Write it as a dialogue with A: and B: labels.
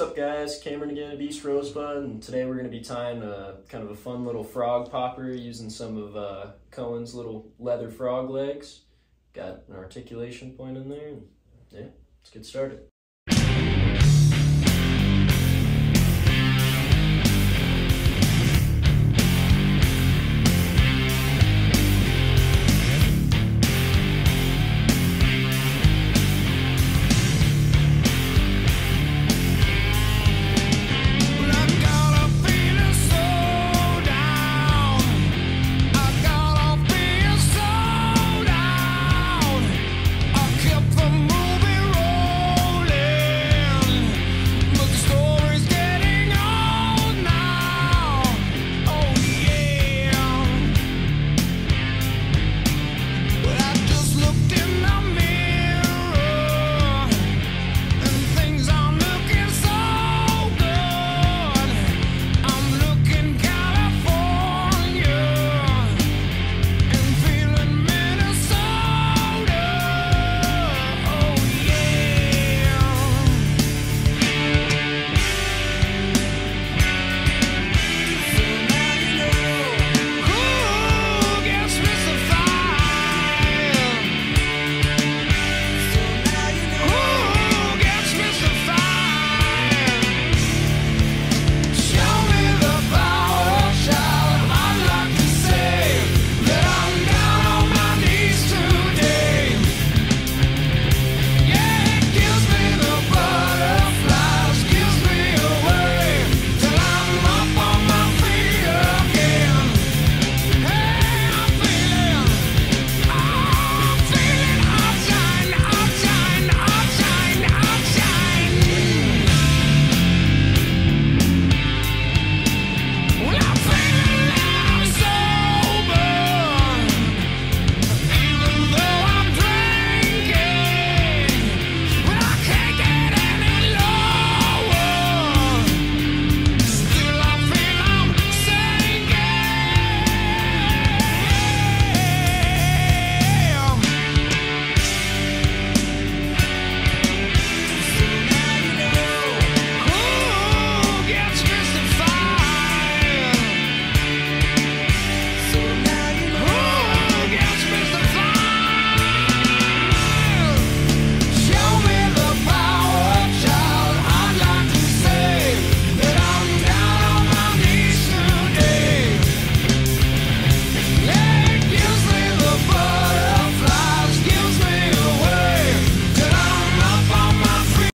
A: What's up guys, Cameron again at East Rosebud, and today we're going to be tying a, kind of a fun little frog popper using some of uh, Cohen's little leather frog legs. Got an articulation point in there, and yeah, let's get started.